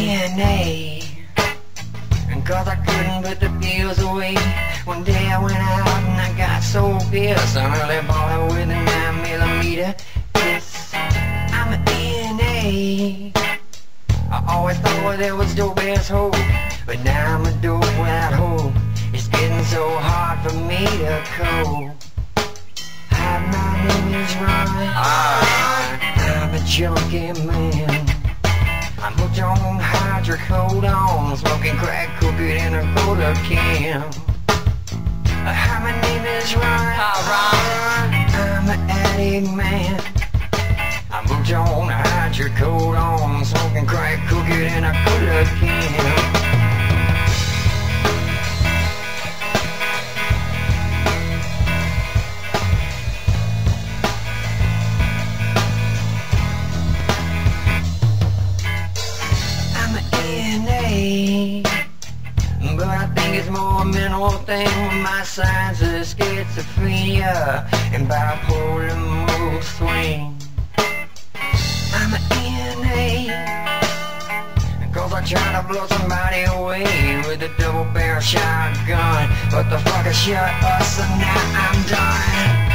DNA. And cause I couldn't put the pills away. One day I went out and I got so pissed. I'm early balling with a 9 millimeter. Yes, I'm a DNA. I always thought well, there was dope as hope. But now I'm a dope without hope. It's getting so hard for me to cope. Hi, my name is Ron. Ah. I'm a junkie hydrocodone, smoking crack, cooking in a cola can. Hi, my name is Ron. I'm an addict man. I'm hooked on hydrocodone, smoking crack, cooking in a cola can. I'm NA. But I think it's more a mental thing with my signs of schizophrenia and bipolar mood swing. I'm a NA. Cause I try to blow somebody away with a double barrel shotgun. But the fucker shot us and now I'm done.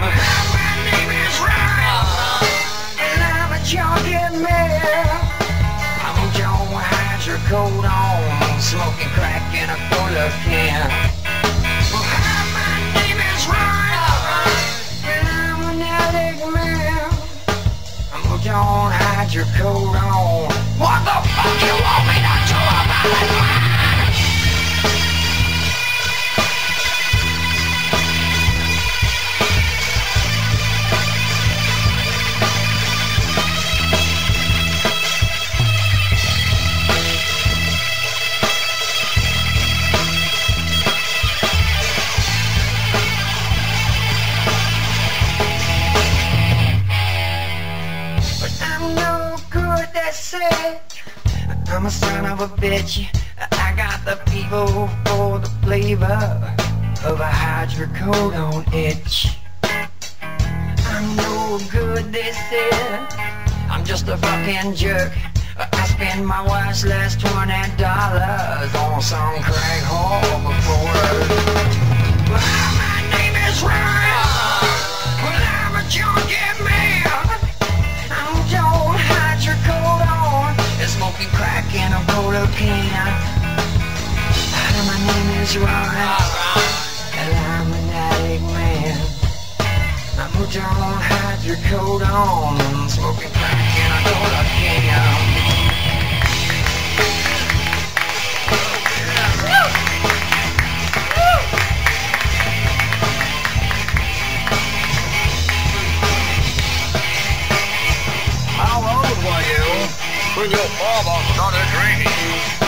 My name is Ryan, and I'm a junkie man. Joe hydrocodone, smoking crack in a cola can. Well, hi, my name is and I'm an addict man. I'm a Joe hydrocodone. What the fuck you want me to do about it? Good. I'm a son of a bitch. I got the people for the flavor of a hydrocodone itch. I'm no good, they said. I'm just a fucking jerk. I spend my wife's last twenty dollars on some crack whore before. Is Ron. And I'm an addict man. I'm hooked on hydrocodone. Smoking crack in a cola can. How old were you when your father started drinking?